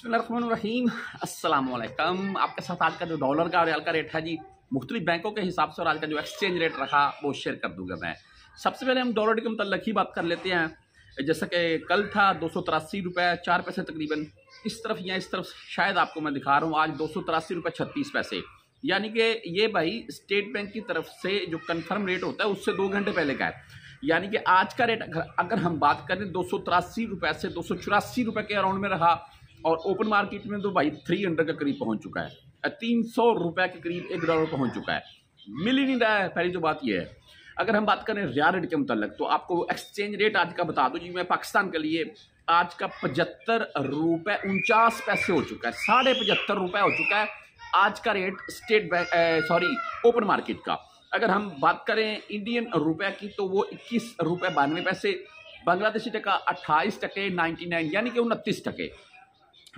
बसमीम असलकम आपके साथ आज का जो डॉलर का रियाल का रेट है जी, मुख्तलिफ़ बैंकों के हिसाब से और आज का जो एक्सचेंज रेट रखा, वो शेयर कर दूँगा मैं। सबसे पहले हम डॉलर के मतलब ही बात कर लेते हैं। जैसा कि कल था दो सौ तिरासी रुपये चार पैसे तकरीबन। इस तरफ़ या इस तरफ़ शायद आपको मैं दिखा रहा हूँ, आज दो सौ तिरासी रुपये छत्तीस पैसे। यानी कि ये भाई स्टेट बैंक की तरफ़ से जो कन्फर्म रेट होता है, उससे दो घंटे पहले का है। यानी कि आज का रेट अगर हम बात करें दो सौ तिरासी रुपये से, दो सौ चौरासी रुपये के अराउंड में रहा और ओपन मार्केट में तो भाई थ्री हंड्रेड के करीब पहुँच चुका है। तीन सौ रुपये के करीब एक डॉलर पहुँच चुका है। मिल ही नहीं रहा है। पहली जो बात यह है, अगर हम बात करें रिया रेट के मतलब तो आपको एक्सचेंज रेट आज का बता दूँ। जी, मैं पाकिस्तान के लिए आज का पचहत्तर रुपये उनचास पैसे हो चुका है, साढ़े पचहत्तर रुपये हो चुका है आज का rate State Bank sorry open market का। अगर हम बात करें इंडियन रुपये की तो वो इक्कीस रुपये बानवे पैसे, बांग्लादेशी टका अट्ठाईस टके, नाइन्टी नाइन, यानी कि उनतीस टके।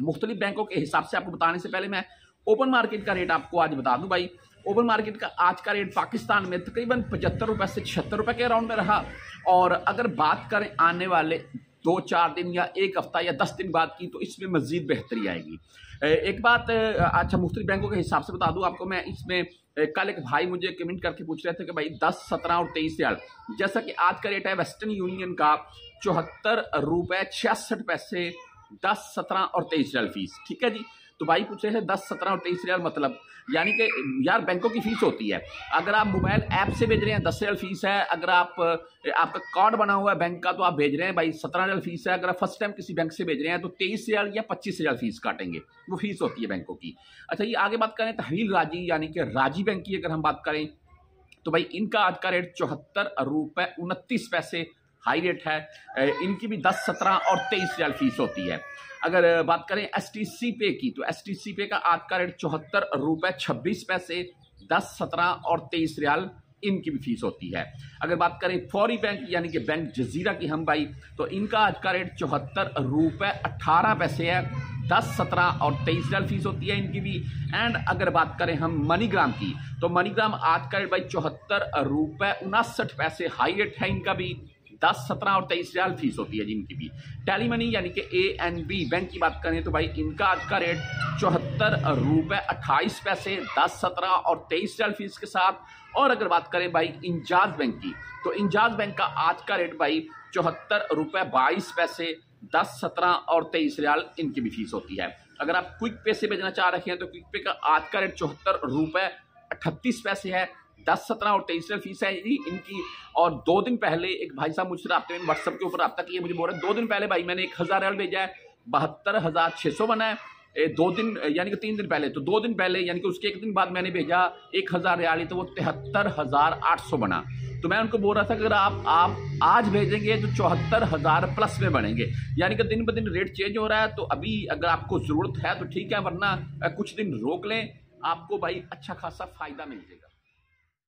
मुख्तलिफ़ बैंकों के हिसाब से आपको बताने से पहले मैं ओपन मार्केट का रेट आपको आज बता दूँ भाई। ओपन मार्केट का आज का रेट पाकिस्तान में तकरीबन पचहत्तर रुपये से छिहत्तर रुपये के अराउंड में रहा। और अगर बात करें आने वाले दो चार दिन या एक हफ़्ता या दस दिन बाद की तो इसमें मज़ीद बेहतरी आएगी। एक बात अच्छा मुख्तलिफ़ बैंकों के हिसाब से बता दूँ आपको मैं, इसमें कल एक भाई मुझे कमेंट करके पूछ रहे थे कि भाई दस, सत्रह और तेईस रियाल जैसा कि आज का रेट है वेस्टर्न यूनियन का चौहत्तर रुपये छियासठ पैसे दस, सत्रह और तेईस रियाल फ़ीस, ठीक है जी? तो भाई पूछ रहे हैं दस, सत्रह और तेईस रियाल मतलब यानी कि यार बैंकों की फ़ीस होती है। अगर आप मोबाइल ऐप से भेज रहे हैं, दस रियाल फ़ीस है, अगर आप, आपका कार्ड बना हुआ है बैंक का तो आप भेज रहे हैं भाई, सत्रह रियाल फ़ीस है। अगर आप फ़र्स्ट टाइम किसी बैंक से भेज रहे हैं तो तेईस रियाल या पच्चीस रियाल फ़ीस काटेंगे। वो फ़ीस होती है बैंकों की। अच्छा ये आगे बात करें तहवील राज़ी, यानी कि राज़ी बैंक की अगर हम बात करें तो भाई इनका आज का रेट चौहत्तर रुपये उनतीस पैसे हाई रेट है इनकी भी दस, सत्रह और तेईस रियाल फ़ीस होती है। अगर बात करें एस टी सी पे की तो एस टी सी पे का आज का रेट चौहत्तर रुपये छब्बीस पैसे, दस, सत्रह और तेईस रियाल इनकी भी फ़ीस होती है। अगर बात करें फौरी बैंक, यानी कि बैंक जजीरा की हम भाई तो इनका आज का रेट चौहत्तर रुपये अट्ठारह पैसे है, दस, सत्रह और तेईस रियाल फ़ीस होती है इनकी भी। एंड अगर बात करें हम मनीग्राम की तो मनीग्राम आज का रेट भाई चौहत्तर रुपये उनासठ पैसे हाई रेट है इनका भी। दस, सत्रह और तेईस रियाल फ़ीस होती है जिनकी भी। टैली मनी यानी कि ए एन बी बैंक की बात करें तो भाई इनका आज का रेट चौहत्तर रुपये अट्ठाईस पैसे, दस, सत्रह और तेईस रियाल फ़ीस के साथ। और अगर बात करें भाई इंजाज बैंक की तो इंजाज बैंक का आज का रेट भाई चौहत्तर रुपये बाईस पैसे, दस, सत्रह और तेईस रियाल इनकी भी फ़ीस होती है। अगर आप क्विक पे से भेजना चाह रहे हैं तो क्विक पे का आज का रेट चौहत्तर रुपये अट्ठतीस पैसे है दस सत्रह और तेईस फ़ीस है जी इनकी। और दो दिन पहले एक भाई साहब मुझसे रबते व्हाट्सअप के ऊपर रबता किया, मुझे बोल रहे दो दिन पहले भाई मैंने एक हज़ार रियाल भेजा है, बहत्तर हज़ार छः सौ बना है दो दिन, यानी कि तीन दिन पहले। तो दो दिन पहले, यानी कि उसके एक दिन बाद मैंने भेजा एक हज़ार रियाली तो वो तिहत्तर हज़ार आठ सौ बना। तो मैं उनको बोल रहा था, अगर आप आप आज भेजेंगे तो चौहत्तर हज़ार प्लस में बनेंगे। यानी कि दिन ब दिन रेट चेंज हो रहा है तो अभी अगर आपको ज़रूरत है तो ठीक है, वरना कुछ दिन रोक लें, आपको भाई अच्छा खासा फ़ायदा मिल जाएगा।